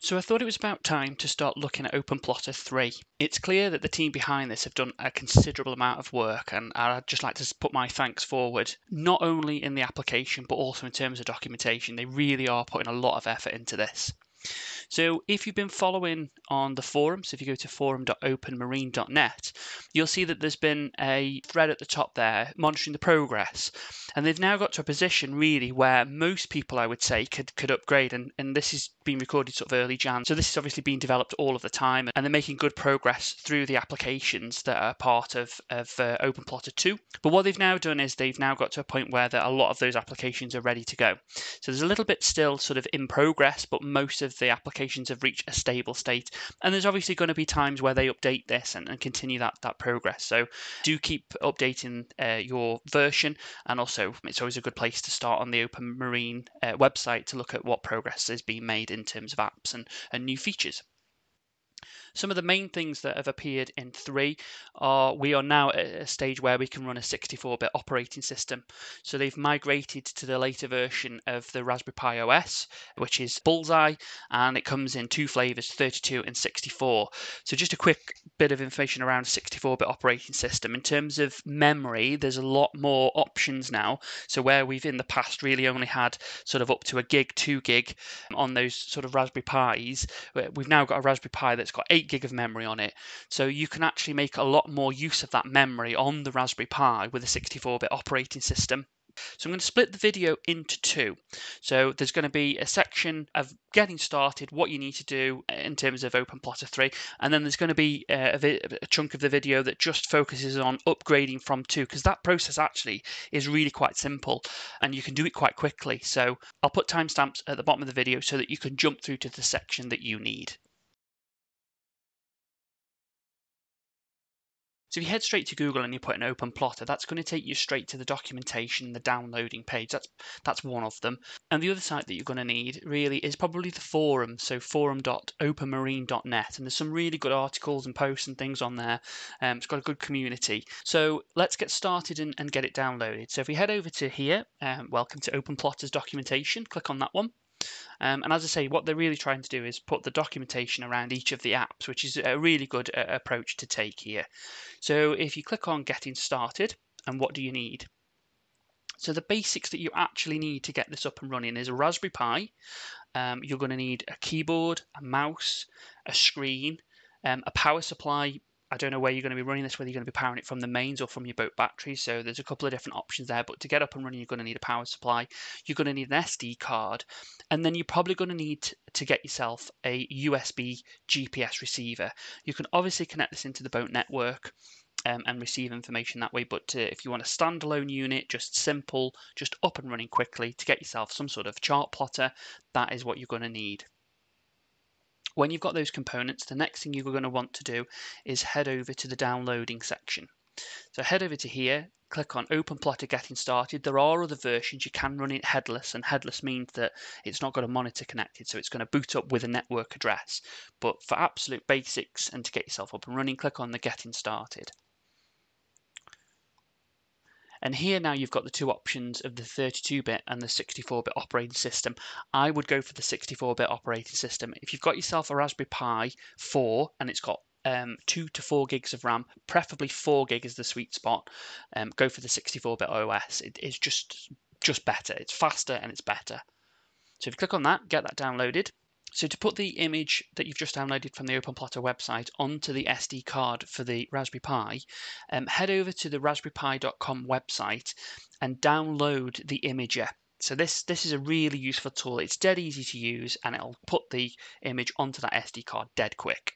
So I thought it was about time to start looking at OpenPlotter 3. It's clear that the team behind this have done a considerable amount of work and I'd just like to put my thanks forward, not only in the application but also in terms of documentation. They really are putting a lot of effort into this. So if you've been following on the forums, if you go to forum.openmarine.net, you'll see that there's been a thread at the top there monitoring the progress. And they've now got to a position really where most people, I would say, could, could upgrade. And, and this is being recorded sort of early Jan. So this is obviously being developed all of the time. And they're making good progress through the applications that are part of, of uh, OpenPlotter 2. But what they've now done is they've now got to a point where a lot of those applications are ready to go. So there's a little bit still sort of in progress, but most of the applications applications have reached a stable state. And there's obviously going to be times where they update this and, and continue that, that progress. So do keep updating uh, your version. And also, it's always a good place to start on the Open Marine uh, website to look at what progress is being made in terms of apps and, and new features. Some of the main things that have appeared in 3 are we are now at a stage where we can run a 64-bit operating system. So they've migrated to the later version of the Raspberry Pi OS, which is Bullseye, and it comes in two flavors, 32 and 64. So just a quick bit of information around 64-bit operating system. In terms of memory, there's a lot more options now. So where we've in the past really only had sort of up to a gig, two gig on those sort of Raspberry Pis, we've now got a Raspberry Pi that's got eight gig of memory on it. So you can actually make a lot more use of that memory on the Raspberry Pi with a 64-bit operating system. So I'm going to split the video into two. So there's going to be a section of getting started, what you need to do in terms of OpenPlotter 3, and then there's going to be uh, a, a chunk of the video that just focuses on upgrading from 2, because that process actually is really quite simple and you can do it quite quickly. So I'll put timestamps at the bottom of the video so that you can jump through to the section that you need. So if you head straight to Google and you put an open plotter, that's going to take you straight to the documentation, the downloading page. That's that's one of them. And the other site that you're going to need really is probably the forum. So forum.openmarine.net, and there's some really good articles and posts and things on there. Um, it's got a good community. So let's get started and, and get it downloaded. So if we head over to here, um, welcome to Open Plotters documentation. Click on that one. Um, and as I say, what they're really trying to do is put the documentation around each of the apps, which is a really good uh, approach to take here. So if you click on Getting Started, and what do you need? So the basics that you actually need to get this up and running is a Raspberry Pi. Um, you're going to need a keyboard, a mouse, a screen, um, a power supply I don't know where you're going to be running this, whether you're going to be powering it from the mains or from your boat battery. So there's a couple of different options there. But to get up and running, you're going to need a power supply. You're going to need an SD card. And then you're probably going to need to get yourself a USB GPS receiver. You can obviously connect this into the boat network. Um, and receive information that way. But uh, if you want a standalone unit, just simple, just up and running quickly to get yourself some sort of chart plotter, that is what you're going to need. When you've got those components, the next thing you're going to want to do is head over to the downloading section. So head over to here, click on OpenPlotter Getting Started. There are other versions. You can run it headless, and headless means that it's not got a monitor connected, so it's going to boot up with a network address. But for absolute basics and to get yourself up and running, click on the Getting Started. And here now you've got the two options of the 32-bit and the 64-bit operating system. I would go for the 64-bit operating system. If you've got yourself a Raspberry Pi 4 and it's got um, two to four gigs of RAM, preferably four gig is the sweet spot. Um, go for the 64-bit OS. It is just just better. It's faster and it's better. So if you click on that, get that downloaded. So to put the image that you've just downloaded from the OpenPlotter website onto the SD card for the Raspberry Pi, um, head over to the raspberrypi.com website and download the imager. So this this is a really useful tool. It's dead easy to use and it'll put the image onto that SD card dead quick.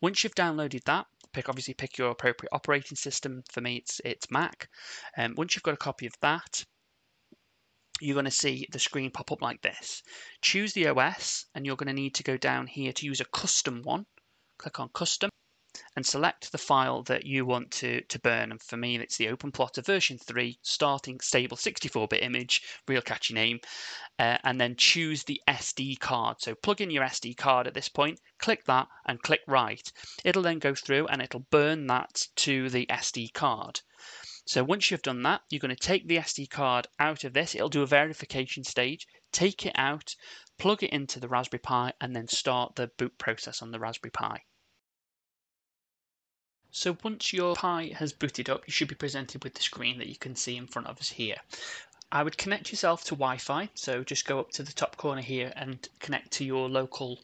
Once you've downloaded that, pick obviously pick your appropriate operating system. For me, it's it's Mac. Um, once you've got a copy of that, you're going to see the screen pop up like this. Choose the OS and you're going to need to go down here to use a custom one. Click on custom and select the file that you want to, to burn. And for me, it's the OpenPlotter version 3 starting stable 64-bit image, real catchy name, uh, and then choose the SD card. So plug in your SD card at this point, click that and click write. It'll then go through and it'll burn that to the SD card. So once you've done that, you're going to take the SD card out of this. It'll do a verification stage. Take it out, plug it into the Raspberry Pi, and then start the boot process on the Raspberry Pi. So once your Pi has booted up, you should be presented with the screen that you can see in front of us here. I would connect yourself to Wi-Fi, so just go up to the top corner here and connect to your local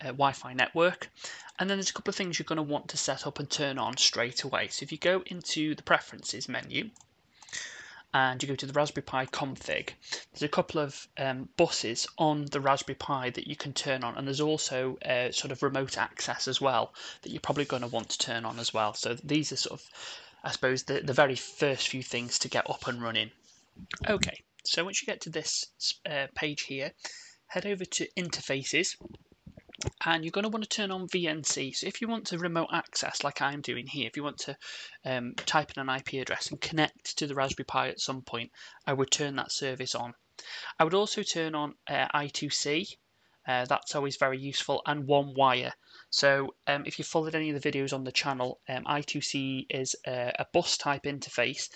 uh, Wi-Fi network. And then there's a couple of things you're going to want to set up and turn on straight away. So if you go into the Preferences menu, and you go to the Raspberry Pi config, there's a couple of um, buses on the Raspberry Pi that you can turn on, and there's also uh, sort of remote access as well that you're probably going to want to turn on as well. So these are sort of, I suppose, the, the very first few things to get up and running. Okay, so once you get to this uh, page here, head over to Interfaces, and you're going to want to turn on VNC. So if you want to remote access, like I'm doing here, if you want to um, type in an IP address and connect to the Raspberry Pi at some point, I would turn that service on. I would also turn on uh, I2C. Uh, that's always very useful, and one wire. So um, if you followed any of the videos on the channel, um, I2C is a, a bus type interface,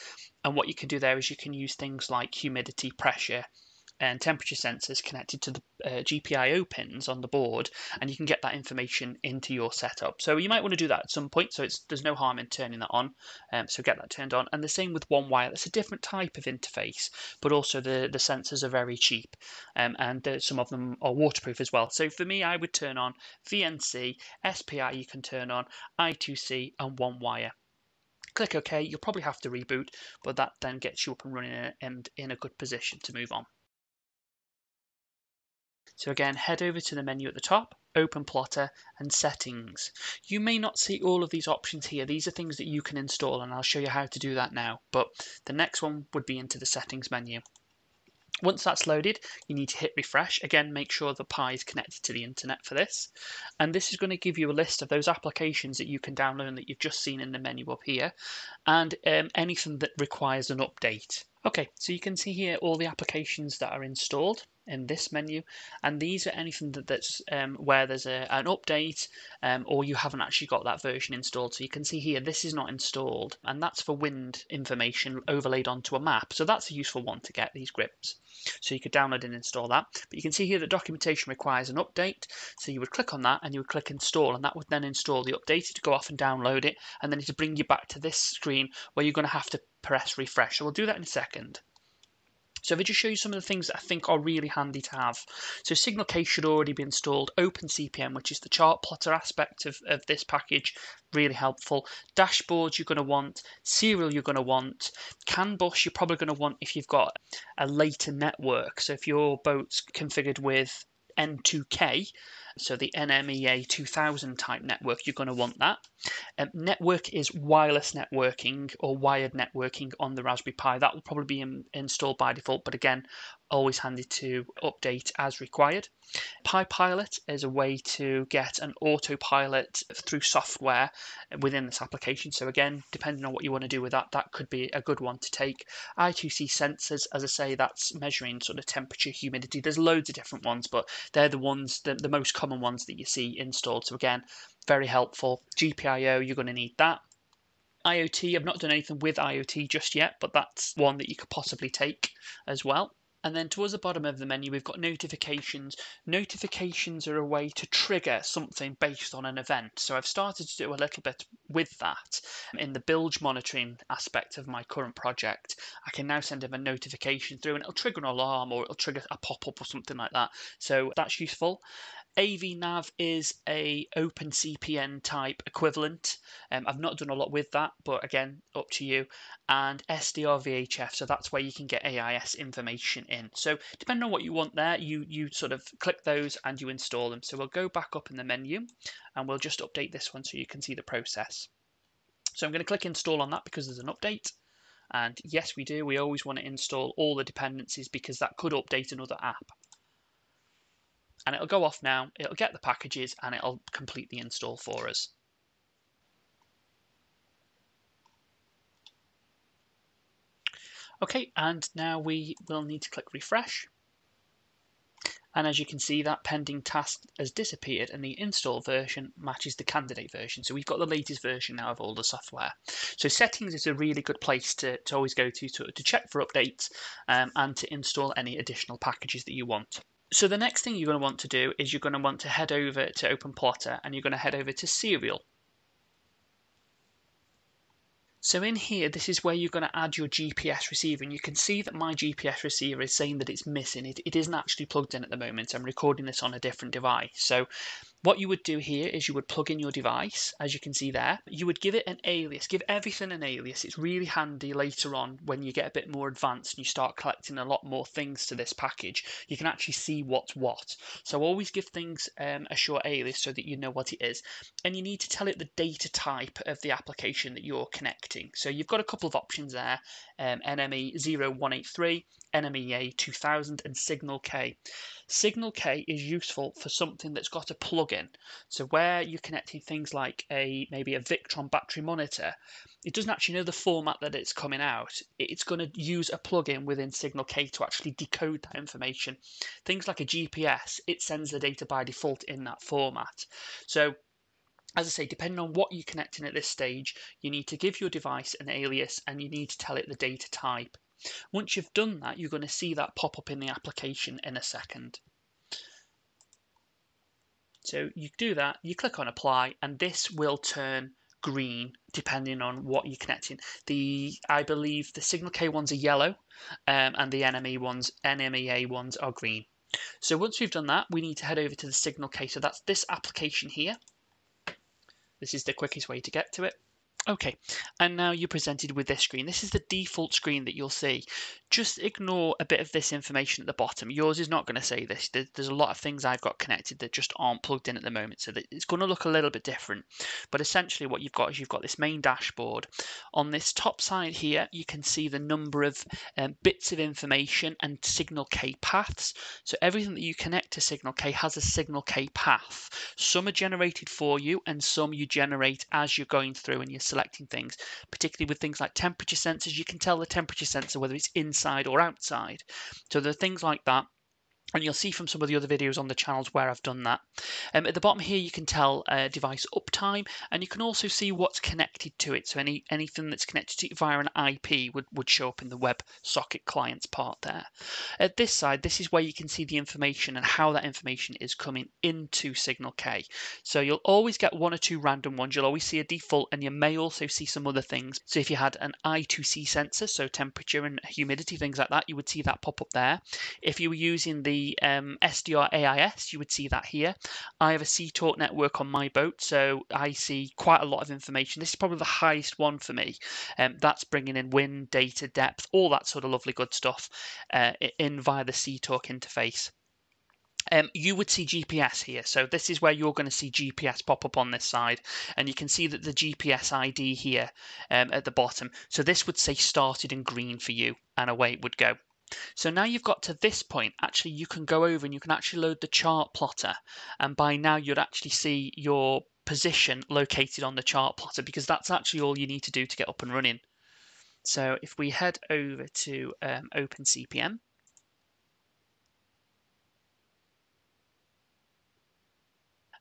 and what you can do there is you can use things like humidity, pressure, and temperature sensors connected to the uh, GPIO pins on the board, and you can get that information into your setup. So you might want to do that at some point. So there's no harm in turning that on. Um, so get that turned on. And the same with one wire. That's a different type of interface, but also the the sensors are very cheap, um, and uh, some of them are waterproof as well. So for me, I would turn on VNC, SPI. You can turn on I2C and one wire click OK, you'll probably have to reboot, but that then gets you up and running and in a good position to move on. So again, head over to the menu at the top, Open Plotter and Settings. You may not see all of these options here. These are things that you can install and I'll show you how to do that now. But the next one would be into the Settings menu. Once that's loaded, you need to hit refresh. Again, make sure the Pi is connected to the internet for this. And this is going to give you a list of those applications that you can download that you've just seen in the menu up here, and um, anything that requires an update. Okay, so you can see here all the applications that are installed in this menu and these are anything that, that's um, where there's a, an update um, or you haven't actually got that version installed. So you can see here this is not installed and that's for wind information overlaid onto a map. So that's a useful one to get these GRIBs. So you could download and install that. But you can see here that documentation requires an update. So you would click on that and you would click install and that would then install the update. To go off and download it and then to bring you back to this screen where you're going to have to press refresh so we'll do that in a second so if I just show you some of the things that I think are really handy to have. So Signal K should already be installed. OpenCPN, which is the chart plotter aspect of, of this package, really helpful. Dashboards you're going to want. Serial you're going to want. CAN bus you're probably going to want if you've got a later network. So if your boat's configured with N2K, so the NMEA 2000 type network, you're going to want that. Um, network is wireless networking or wired networking on the Raspberry Pi. That will probably be in, installed by default, but again, always handy to update as required. pypilot is a way to get an autopilot through software within this application. So again, depending on what you want to do with that, that could be a good one to take. I2C sensors, as I say, that's measuring sort of temperature, humidity. There's loads of different ones, but they're the ones, the, the most common ones that you see installed. So again, very helpful. GPIO, you're going to need that. IoT, I've not done anything with IoT just yet, but that's one that you could possibly take as well. And then towards the bottom of the menu, we've got notifications. Notifications are a way to trigger something based on an event. So I've started to do a little bit with that in the bilge monitoring aspect of my current project. I can now send them a notification through and it'll trigger an alarm or it'll trigger a pop-up or something like that. So that's useful. AVNav is a OpenCPN type equivalent. Um, I've not done a lot with that, but again, up to you. And SDR VHF, so that's where you can get AIS information in. So depending on what you want there, you you sort of click those and you install them. So we'll go back up in the menu and we'll just update this one so you can see the process. So I'm going to click install on that because there's an update. And yes, we do. We always want to install all the dependencies because that could update another app and it'll go off now, it'll get the packages and it'll complete the install for us. Okay, and now we will need to click refresh. And as you can see, that pending task has disappeared and the install version matches the candidate version. So we've got the latest version now of all the software. So settings is a really good place to, to always go to, to to check for updates um, and to install any additional packages that you want. So the next thing you're going to want to do is you're going to want to head over to OpenPlotter and you're going to head over to Serial. So in here, this is where you're going to add your GPS receiver, and you can see that my GPS receiver is saying that it's missing. It, it isn't actually plugged in at the moment. I'm recording this on a different device. So what you would do here is you would plug in your device, as you can see there. You would give it an alias, give everything an alias. It's really handy later on when you get a bit more advanced and you start collecting a lot more things to this package. You can actually see what's what. So always give things um, a short alias so that you know what it is. And you need to tell it the data type of the application that you're connecting. So you've got a couple of options there, um, NME 0183, NMEA 2000 and Signal K. Signal K is useful for something that's got a plug-in. So where you're connecting things like a maybe a Victron battery monitor, it doesn't actually know the format that it's coming out. It's going to use a plug-in within Signal K to actually decode that information. Things like a GPS, it sends the data by default in that format. So as I say, depending on what you're connecting at this stage, you need to give your device an alias and you need to tell it the data type. Once you've done that, you're going to see that pop up in the application in a second. So you do that, you click on apply, and this will turn green depending on what you're connecting. The I believe the Signal K ones are yellow, um, and the NME ones, NMEA ones are green. So once we've done that, we need to head over to the Signal K. So that's this application here. This is the quickest way to get to it. Okay, and now you're presented with this screen. This is the default screen that you'll see. Just ignore a bit of this information at the bottom. Yours is not going to say this. There's a lot of things I've got connected that just aren't plugged in at the moment, so that it's going to look a little bit different. But essentially what you've got is you've got this main dashboard. On this top side here, you can see the number of um, bits of information and Signal K paths. So everything that you connect to Signal K has a Signal K path. Some are generated for you and some you generate as you're going through and you're selecting things, particularly with things like temperature sensors. You can tell the temperature sensor whether it's inside or outside. So there are things like that and you'll see from some of the other videos on the channels where I've done that. Um, at the bottom here you can tell uh, device uptime and you can also see what's connected to it. So any anything that's connected to it via an IP would, would show up in the WebSocket clients part there. At this side, this is where you can see the information and how that information is coming into Signal K. So you'll always get one or two random ones. You'll always see a default and you may also see some other things. So if you had an I2C sensor, so temperature and humidity, things like that, you would see that pop up there. If you were using the um, SDR AIS, you would see that here. I have a SeaTalk network on my boat, so I see quite a lot of information. This is probably the highest one for me. Um, that's bringing in wind, data, depth, all that sort of lovely good stuff uh, in via the SeaTalk interface. Um, you would see GPS here. So this is where you're going to see GPS pop up on this side. And you can see that the GPS ID here um, at the bottom. So this would say started in green for you and away it would go. So now you've got to this point, actually you can go over and you can actually load the chart plotter. And by now you'd actually see your position located on the chart plotter because that's actually all you need to do to get up and running. So if we head over to um, OpenCPN,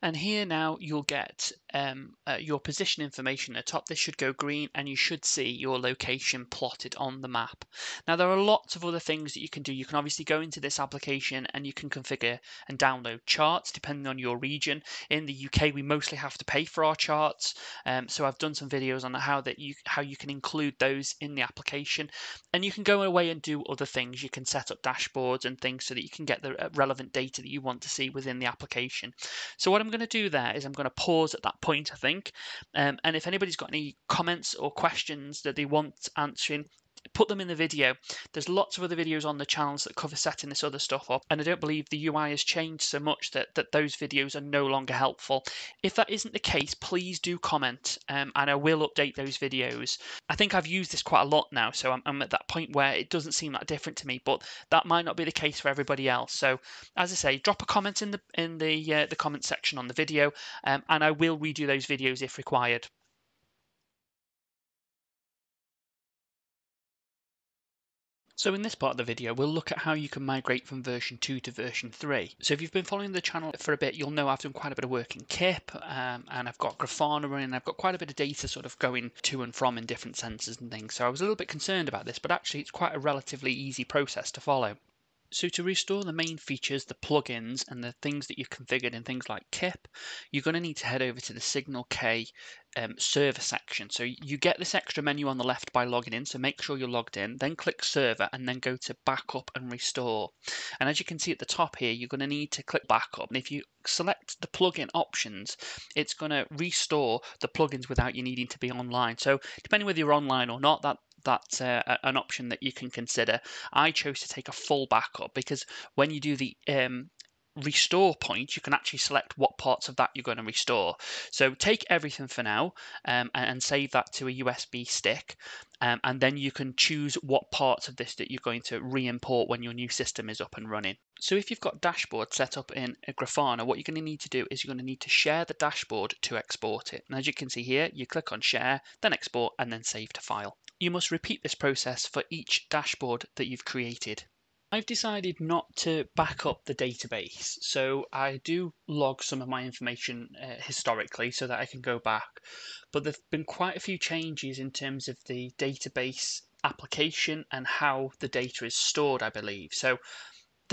And here now you'll get um, uh, your position information at the top. This should go green and you should see your location plotted on the map. Now there are lots of other things that you can do. You can obviously go into this application and you can configure and download charts depending on your region. In the UK we mostly have to pay for our charts. Um, so I've done some videos on how that you how you can include those in the application and you can go away and do other things. You can set up dashboards and things so that you can get the uh, relevant data that you want to see within the application. So what I'm going to do there is I'm going to pause at that point, I think. Um, and if anybody's got any comments or questions that they want answering, put them in the video. There's lots of other videos on the channels that cover setting this other stuff up, and I don't believe the UI has changed so much that, that those videos are no longer helpful. If that isn't the case, please do comment, um, and I will update those videos. I think I've used this quite a lot now, so I'm, I'm, at that point where it doesn't seem that different to me, but that might not be the case for everybody else. So, as I say, drop a comment in the in the uh, the comment section on the video, um, and I will redo those videos if required. So in this part of the video, we'll look at how you can migrate from version 2 to version 3. So if you've been following the channel for a bit, you'll know I've done quite a bit of work in KIP, um, and I've got Grafana running, I've got quite a bit of data sort of going to and from in different sensors and things. So I was a little bit concerned about this, but actually it's quite a relatively easy process to follow. So to restore the main features, the plugins and the things that you've configured in things like KIP, you're going to need to head over to the Signal K um, server section. So you get this extra menu on the left by logging in, so make sure you're logged in, then click server and then go to backup and restore. And as you can see at the top here, you're going to need to click backup. And if you select the plugin options, it's going to restore the plugins without you needing to be online. So depending whether you're online or not, that that's uh, an option that you can consider. I chose to take a full backup because when you do the um, restore point, you can actually select what parts of that you're going to restore. So take everything for now um, and, save that to a USB stick. Um, and then you can choose what parts of this that you're going to re-import when your new system is up and running. So if you've got dashboard set up in Grafana, what you're going to need to do is you're going to need to share the dashboard to export it. And as you can see here, you click on share, then export, and then save to file. You must repeat this process for each dashboard that you've created. I've decided not to back up the database, so I do log some of my information uh, historically so that I can go back. But there have been quite a few changes in terms of the database application and how the data is stored, I believe. So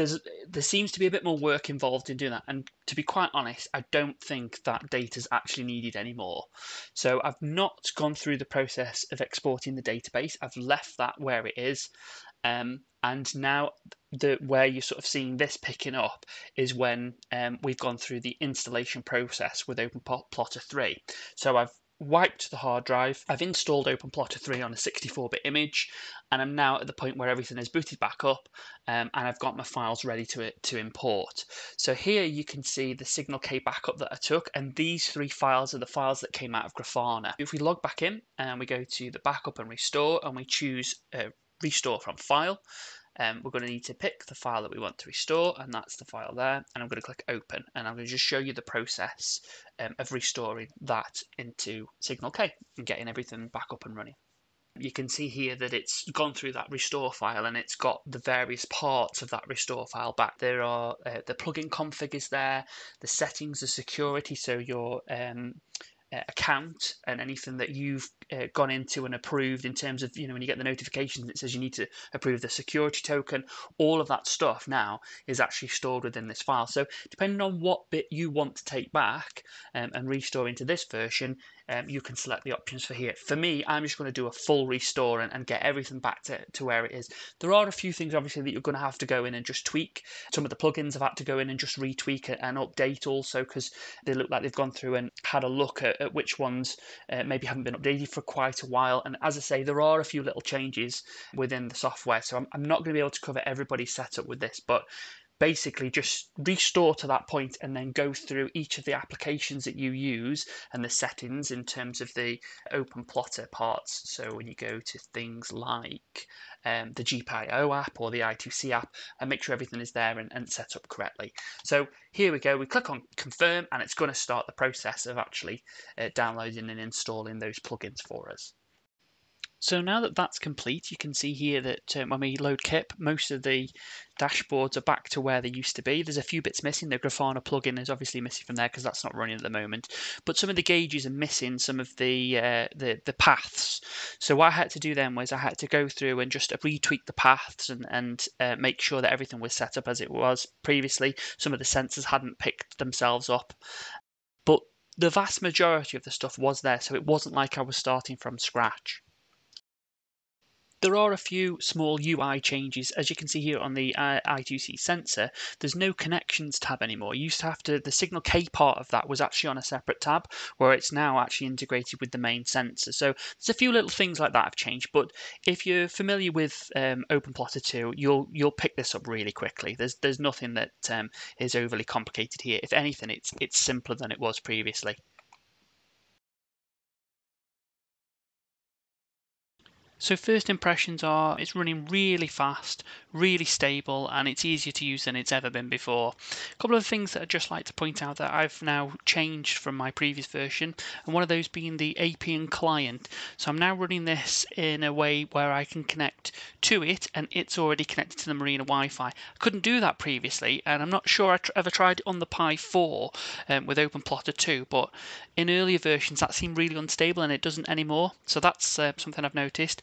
there's there seems to be a bit more work involved in doing that. And to be quite honest, I don't think that data is actually needed anymore. So I've not gone through the process of exporting the database. I've left that where it is. Um, and now the where you're sort of seeing this picking up is when um, we've gone through the installation process with OpenPlotter 3. So I've wiped the hard drive, I've installed OpenPlotter 3 on a 64-bit image, and I'm now at the point where everything is booted back up um, and I've got my files ready to, to import. So here you can see the Signal K backup that I took, and these three files are the files that came out of Grafana. If we log back in and we go to the backup and restore and we choose uh, restore from file. Um, we're going to need to pick the file that we want to restore, and that's the file there. And I'm going to click open, and I'm going to just show you the process um, of restoring that into Signal K and getting everything back up and running. You can see here that it's gone through that restore file and it's got the various parts of that restore file back. There are uh, the plugin config is there, the settings, the security, so your um, account and anything that you've uh, gone into and approved in terms of you know when you get the notifications it says you need to approve the security token all of that stuff now is actually stored within this file. So depending on what bit you want to take back um, and restore into this version um, you can select the options for here. For me, I'm just going to do a full restore and, and get everything back to, to where it is. There are a few things obviously that you're going to have to go in and just tweak. Some of the plugins I've had to go in and just retweak and update also because they look like they've gone through and had a look at, at which ones uh, maybe haven't been updated for quite a while. And as I say, there are a few little changes within the software. So I'm, I'm not going to be able to cover everybody's setup with this, but basically just restore to that point and then go through each of the applications that you use and the settings in terms of the open plotter parts. So when you go to things like um, the GPIO app or the I2C app and make sure everything is there and, and set up correctly. So here we go. We click on confirm and it's going to start the process of actually uh, downloading and installing those plugins for us so now that that's complete, you can see here that um, when we load KIP, most of the dashboards are back to where they used to be. There's a few bits missing. The Grafana plugin is obviously missing from there because that's not running at the moment. But some of the gauges are missing some of the, uh, the the paths. So what I had to do then was I had to go through and just retweak the paths and, and uh, make sure that everything was set up as it was previously. Some of the sensors hadn't picked themselves up. But the vast majority of the stuff was there, so it wasn't like I was starting from scratch. There are a few small UI changes. As you can see here on the uh, I2C sensor, there's no connections tab anymore. You used to have to, the Signal K part of that was actually on a separate tab, where it's now actually integrated with the main sensor. So there's a few little things like that have changed, but if you're familiar with um, OpenPlotter 2, you'll you'll pick this up really quickly. There's there's nothing that um, is overly complicated here. If anything, it's it's simpler than it was previously. So first impressions are it's running really fast, really stable, and it's easier to use than it's ever been before. A couple of things that I'd just like to point out that I've now changed from my previous version, and one of those being the Appian client. So I'm now running this in a way where I can connect to it, and it's already connected to the Marina Wi-Fi. I couldn't do that previously, and I'm not sure I tr ever tried it on the Pi 4 um, with OpenPlotter 2, but in earlier versions that seemed really unstable and it doesn't anymore. So that's uh, something I've noticed.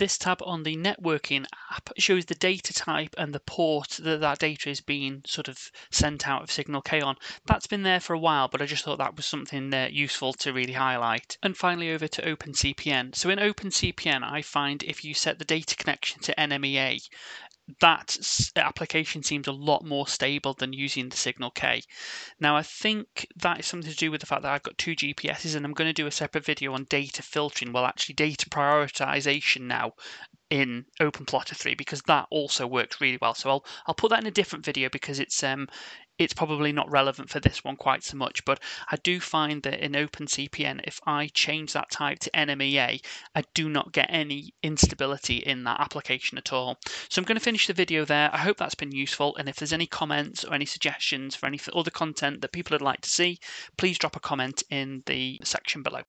This tab on the networking app shows the data type and the port that that data is being sort of sent out of Signal K on. That's been there for a while, but I just thought that was something uh, useful to really highlight. And finally over to OpenCPN. So in OpenCPN, I find if you set the data connection to NMEA, that application seems a lot more stable than using the Signal K. Now, I think that is something to do with the fact that I've got two GPSs and I'm going to do a separate video on data filtering, well, actually data prioritization now in OpenPlotter 3 because that also works really well. So I'll I'll put that in a different video because it's um it's probably not relevant for this one quite so much, but I do find that in OpenCPN, if I change that type to NMEA, I do not get any instability in that application at all. So I'm going to finish the video there. I hope that's been useful. And if there's any comments or any suggestions for any other content that people would like to see, please drop a comment in the section below.